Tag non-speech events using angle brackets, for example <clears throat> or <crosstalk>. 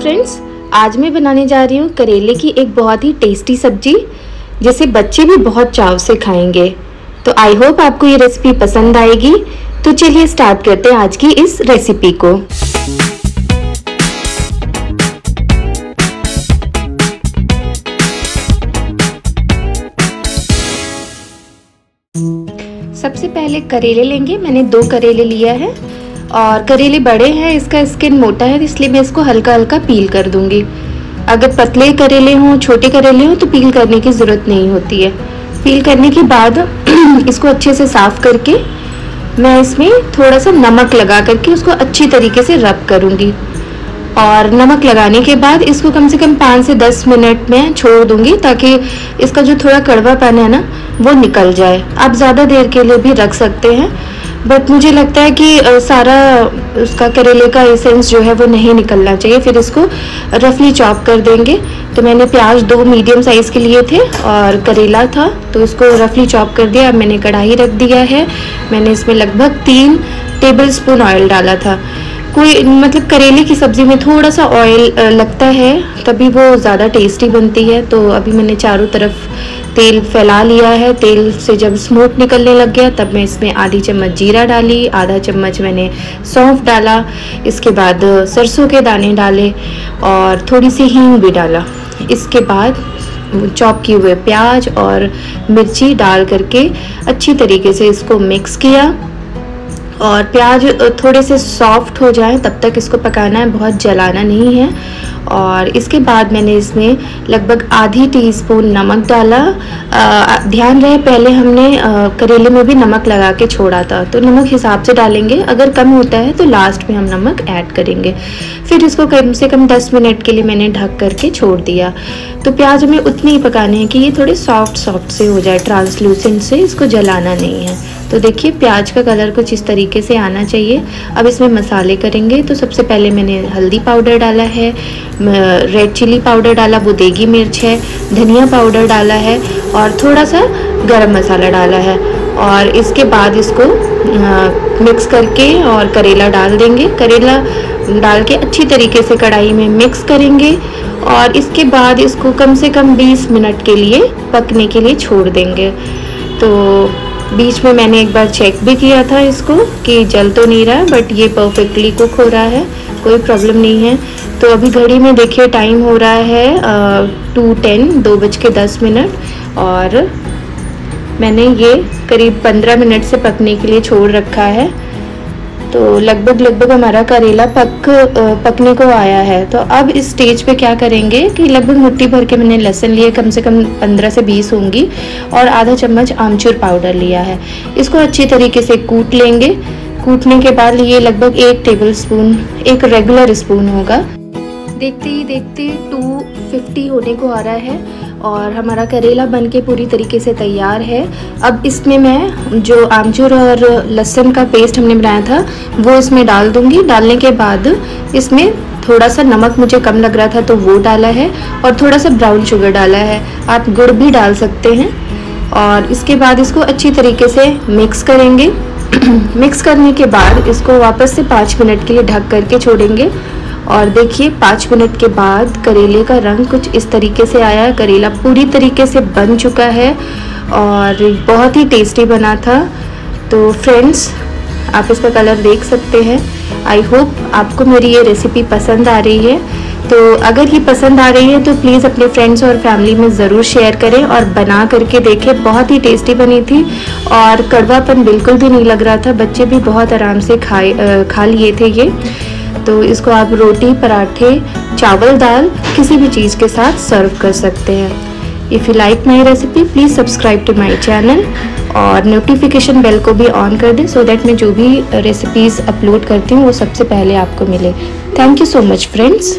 Friends आज मैं बनाने जा रही हूँ करेले की एक बहुत ही टेस्टी सब्ज़ी, जिसे बच्चे भी बहुत चाव से खाएँगे। तो आई होप आपको ये रेसिपी पसंद आएगी। तो चलिए स्टार्ट करते हैं आज की इस रेसिपी को। सबसे पहले करेले लेंगे। मैंने दो करेले लिया है। और करेले बड़े हैं, इसका स्किन मोटा है इसलिए मैं इसको हल्का हल्का पील कर दूँगी। अगर पतले करेले हों, छोटे करेले हों तो पील करने की ज़रूरत नहीं होती है। पील करने के बाद <clears throat> इसको अच्छे से साफ़ करके मैं इसमें थोड़ा सा नमक लगा करके उसको अच्छी तरीके से रब करूँगी। और नमक लगाने के बाद इसको कम से कम पाँच से दस मिनट में छोड़ दूँगी, ताकि इसका जो थोड़ा कड़वापन है ना, वो निकल जाए। आप ज़्यादा देर के लिए भी रख सकते हैं। बट मुझे लगता है कि सारा उसका करेले का एसेंस जो है वो नहीं निकलना चाहिए। फिर इसको रफली चॉप कर देंगे। तो मैंने प्याज दो मीडियम साइज़ के लिए थे और करेला था। तो इसको रफली चॉप कर दिया। अब मैंने कढ़ाई रख दिया है। मैंने इसमें लगभग तीन टेबल स्पून ऑयल डाला था। कोई मतलब करेले की सब्ज़ी में थोड़ा सा ऑयल लगता है, तभी वो ज़्यादा टेस्टी बनती है। तो अभी मैंने चारों तरफ़ तेल फैला लिया है। तेल से जब स्मोक निकलने लग गया, तब मैं इसमें आधी चम्मच जीरा डाली, आधा चम्मच मैंने सौंफ डाला, इसके बाद सरसों के दाने डाले और थोड़ी सी हींग भी डाला। इसके बाद चॉप किए हुए प्याज और मिर्ची डाल करके अच्छी तरीके से इसको मिक्स किया। और प्याज थोड़े से सॉफ्ट हो जाए, तब तक इसको पकाना है। बहुत जलाना नहीं है। और इसके बाद मैंने इसमें लगभग आधी टीस्पून नमक डाला। आ, ध्यान रहे पहले हमने आ, करेले में भी नमक लगा के छोड़ा था। तो नमक हिसाब से डालेंगे। अगर कम होता है तो लास्ट में हम नमक ऐड करेंगे। फिर इसको कम से कम 10 मिनट के लिए मैंने ढक करके छोड़ दिया। तो प्याज हमें उतने ही पकाने हैं कि ये थोड़े सॉफ्ट सॉफ्ट से हो जाए। ट्रांसलूसेंट से इसको जलाना नहीं है। तो देखिए प्याज का कलर कुछ इस तरीके से आना चाहिए। अब इसमें मसाले करेंगे तो सबसे पहले मैंने हल्दी पाउडर डाला है रेड चिली पाउडर डाला वो देगी मिर्च है धनिया पाउडर डाला है और थोड़ा सा गरम मसाला डाला है। और इसके बाद इसको आ, मिक्स करके और करेला डाल देंगे। करेला डाल के अच्छी तरीके से कढ़ाई में मिक्स करेंगे और इसके बाद इसको कम से कम 20 मिनट के लिए पकने के लिए छोड़ देंगे। तो बीच में मैंने एक बार चेक भी किया था इसको कि जल तो नहीं रहा बट ये परफेक्टली कुक हो रहा है, कोई प्रॉब्लम नहीं है। तो अभी घड़ी में देखिए टाइम हो रहा है टू टेन दो बज के दस मिनट, और मैंने ये करीब पंद्रह मिनट से पकने के लिए छोड़ रखा है। तो लगभग लगभग हमारा करेला पक पकने को आया है। तो अब इस स्टेज पे क्या करेंगे कि लगभग मुट्ठी भर के मैंने लहसन लिए, कम से कम 15 से 20 होंगी और आधा चम्मच आमचूर पाउडर लिया है। इसको अच्छी तरीके से कूट लेंगे। कूटने के बाद ये लगभग एक टेबल स्पून एक रेगुलर स्पून होगा। देखते ही देखते 250 होने को आ रहा है और हमारा करेला बन के पूरी तरीके से तैयार है। अब इसमें मैं जो आमचूर और लहसुन का पेस्ट हमने बनाया था, वो इसमें डाल दूँगी। डालने के बाद इसमें थोड़ा सा नमक मुझे कम लग रहा था तो वो डाला है और थोड़ा सा ब्राउन शुगर डाला है। आप गुड़ भी डाल सकते हैं और इसके बाद इसको अच्छी तरीके से मिक्स करेंगे। <clears throat> मिक्स करने के बाद इसको वापस से पाँच मिनट के लिए ढक करके छोड़ेंगे। और देखिए, पाँच मिनट के बाद करेले का रंग कुछ इस तरीके से आया। है करेला पूरी तरीके से बन चुका है और बहुत ही टेस्टी बना था। तो फ्रेंड्स आप इसका कलर देख सकते हैं। आई होप आपको मेरी ये रेसिपी पसंद आ रही है। तो अगर ये पसंद आ रही है तो प्लीज़ अपने फ्रेंड्स और फैमिली में ज़रूर शेयर करें और बना करके देखें। बहुत ही टेस्टी बनी थी और कड़वापन बिल्कुल भी नहीं लग रहा था। बच्चे भी बहुत आराम से खाए खा लिए थे ये। तो इसको आप रोटी, पराठे, चावल, दाल किसी भी चीज़ के साथ सर्व कर सकते हैं। If you like my recipe please subscribe to my channel और नोटिफिकेशन बेल को भी ऑन कर दें सो दैट मैं जो भी रेसिपीज़ अपलोड करती हूँ, वो सबसे पहले आपको मिले। Thank you so much friends